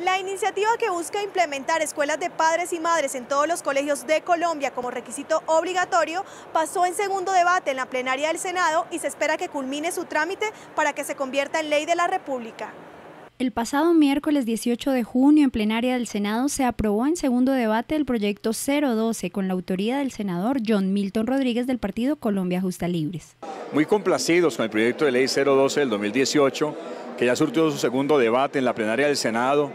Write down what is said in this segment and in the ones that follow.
La iniciativa que busca implementar escuelas de padres y madres en todos los colegios de Colombia como requisito obligatorio pasó en segundo debate en la plenaria del Senado y se espera que culmine su trámite para que se convierta en ley de la República. El pasado miércoles 18 de junio en plenaria del Senado se aprobó en segundo debate el proyecto 012 con la autoría del senador John Milton Rodríguez del partido Colombia Justa Libres. Muy complacidos con el proyecto de ley 012 del 2018 que ya surtió su segundo debate en la plenaria del Senado,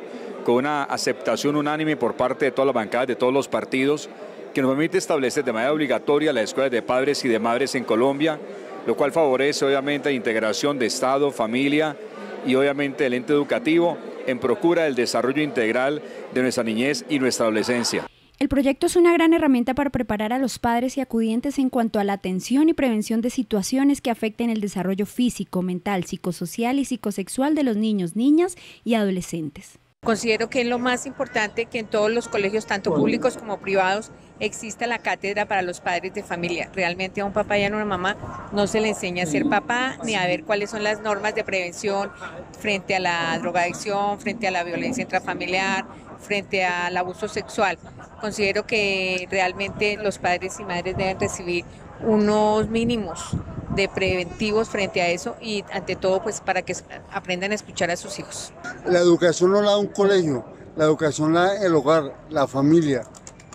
con una aceptación unánime por parte de todas las bancadas de todos los partidos, que nos permite establecer de manera obligatoria las escuelas de padres y de madres en Colombia, lo cual favorece obviamente la integración de Estado, familia y obviamente el ente educativo en procura del desarrollo integral de nuestra niñez y nuestra adolescencia. El proyecto es una gran herramienta para preparar a los padres y acudientes en cuanto a la atención y prevención de situaciones que afecten el desarrollo físico, mental, psicosocial y psicosexual de los niños, niñas y adolescentes. Considero que es lo más importante que en todos los colegios, tanto públicos como privados, exista la cátedra para los padres de familia. Realmente a un papá y a una mamá no se le enseña a ser papá ni a ver cuáles son las normas de prevención frente a la drogadicción, frente a la violencia intrafamiliar, frente al abuso sexual. Considero que realmente los padres y madres deben recibir unos mínimos de preventivos frente a eso y ante todo pues para que aprendan a escuchar a sus hijos. La educación no la da un colegio, la educación la da el hogar, la familia.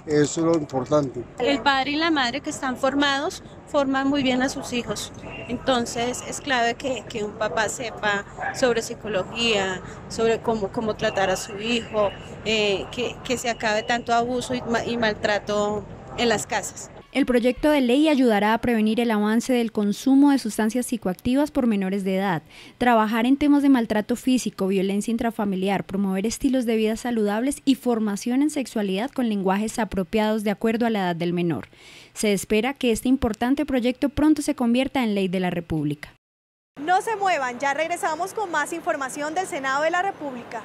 Eso es lo importante. El padre y la madre que están formados forman muy bien a sus hijos. Entonces es clave que, que un papá sepa sobre psicología, sobre cómo, cómo tratar a su hijo, eh, que, que, se acabe tanto abuso y, y maltrato en las casas. El proyecto de ley ayudará a prevenir el avance del consumo de sustancias psicoactivas por menores de edad, trabajar en temas de maltrato físico, violencia intrafamiliar, promover estilos de vida saludables y formación en sexualidad con lenguajes apropiados de acuerdo a la edad del menor. Se espera que este importante proyecto pronto se convierta en ley de la República. No se muevan, ya regresamos con más información del Senado de la República.